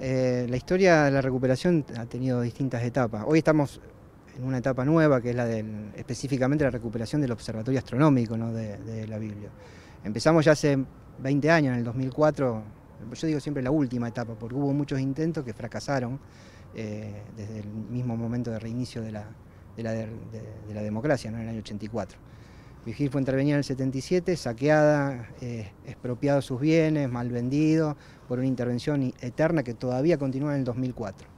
eh, la historia de la recuperación ha tenido distintas etapas. Hoy estamos en una etapa nueva que es la del, específicamente la recuperación del observatorio astronómico de, la Biblia. Empezamos ya hace 20 años, en el 2004, yo digo siempre la última etapa, porque hubo muchos intentos que fracasaron eh, desde el mismo momento de reinicio de la, democracia, en el año 84. Vigil fue intervenida en el 77, saqueada, eh, expropiado sus bienes, mal vendido, por una intervención eterna que todavía continúa en el 2004.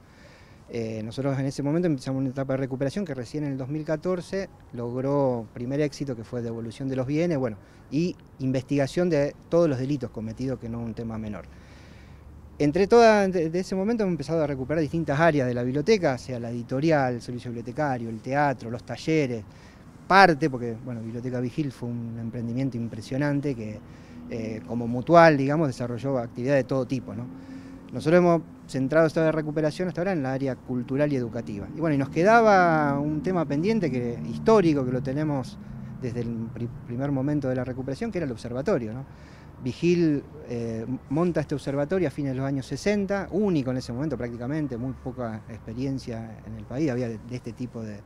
Eh, nosotros en ese momento empezamos una etapa de recuperación que recién en el 2014 logró primer éxito que fue devolución de los bienes, bueno, y investigación de todos los delitos cometidos, que no es un tema menor. Entre todas, de ese momento hemos empezado a recuperar distintas áreas de la biblioteca, sea la editorial, el servicio bibliotecario, el teatro, los talleres, parte, porque bueno, Biblioteca Vigil fue un emprendimiento impresionante que eh, como mutual, digamos, desarrolló actividades de todo tipo. Nosotros hemos centrado esta recuperación hasta ahora en la área cultural y educativa. Y bueno, y nos quedaba un tema pendiente que, histórico que lo tenemos desde el primer momento de la recuperación, que era el observatorio. Vigil eh, monta este observatorio a fines de los años 60, único en ese momento prácticamente, muy poca experiencia en el país, había de este tipo de,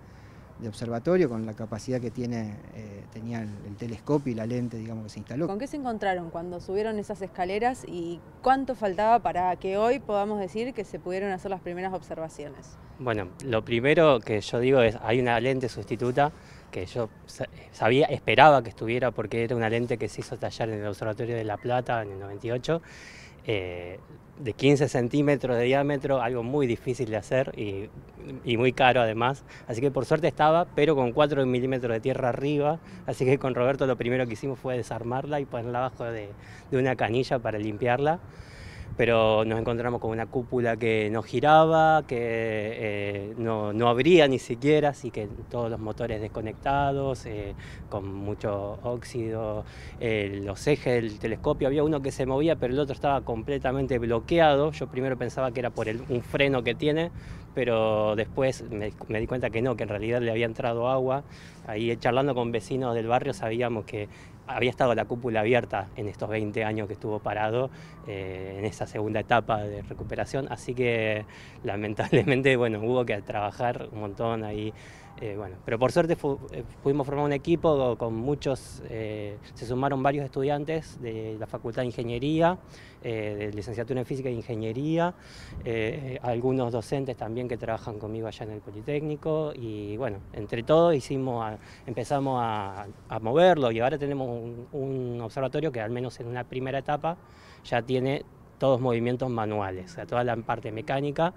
de observatorio con la capacidad que tiene, eh, tenía el, telescopio y la lente, digamos, que se instaló. ¿Con qué se encontraron cuando subieron esas escaleras y cuánto faltaba para que hoy podamos decir que se pudieron hacer las primeras observaciones? Bueno, lo primero que yo digo es, hay una lente sustituta que yo sabía, esperaba que estuviera porque era una lente que se hizo tallar en el Observatorio de La Plata en el 98 eh, de 15 centímetros de diámetro, algo muy difícil de hacer y, muy caro además. Así que por suerte estaba, pero con 4 milímetros de tierra arriba. Así que con Roberto lo primero que hicimos fue desarmarla y ponerla abajo de una canilla para limpiarla pero nos encontramos con una cúpula que no giraba, que eh, no, no, abría ni siquiera, así que todos los motores desconectados, eh, con mucho óxido, eh, los ejes del telescopio, había uno que se movía, pero el otro estaba completamente bloqueado. Yo primero pensaba que era por un freno que tiene, pero después me, di cuenta que no, que en realidad le había entrado agua. Ahí charlando con vecinos del barrio sabíamos que había estado la cúpula abierta en estos 20 años que estuvo parado eh, en esa segunda etapa de recuperación, así que lamentablemente bueno, hubo que trabajar un montón ahí eh, bueno, pero por suerte eh, pudimos formar un equipo con muchos, eh, se sumaron varios estudiantes de la Facultad de Ingeniería, de licenciatura en Física e Ingeniería, algunos docentes también que trabajan conmigo allá en el Politécnico y bueno, entre todos hicimos, empezamos a, moverlo y ahora tenemos un, un observatorio que al menos en una primera etapa ya tiene todos movimientos manuales, o sea, toda la parte mecánica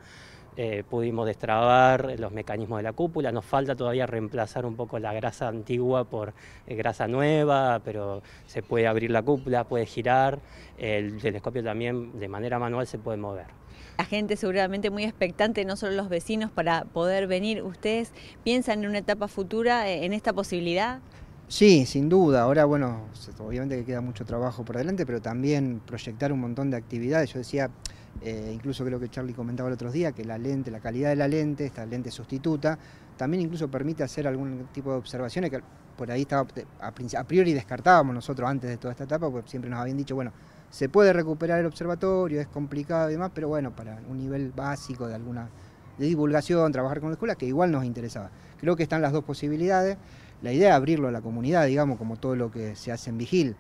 eh, pudimos destrabar los mecanismos de la cúpula, nos falta todavía reemplazar un poco la grasa antigua por eh, grasa nueva, pero se puede abrir la cúpula, puede girar, el telescopio también de manera manual se puede mover. La gente seguramente muy expectante, no solo los vecinos, para poder venir. ¿Ustedes piensan en una etapa futura, eh, en esta posibilidad? Sí, sin duda. Ahora, bueno, obviamente que queda mucho trabajo por delante, pero también proyectar un montón de actividades. Yo decía, eh, incluso creo que Charlie comentaba el otro día que la lente, la calidad de la lente, esta lente sustituta, también incluso permite hacer algún tipo de observaciones que por ahí estaba, a, priori descartábamos nosotros antes de toda esta etapa, porque siempre nos habían dicho, bueno, se puede recuperar el observatorio, es complicado y demás, pero bueno, para un nivel básico de alguna de divulgación, trabajar con la escuela, que igual nos interesaba. Creo que están las dos posibilidades. La idea es abrirlo a la comunidad, digamos, como todo lo que se hace en Vigil.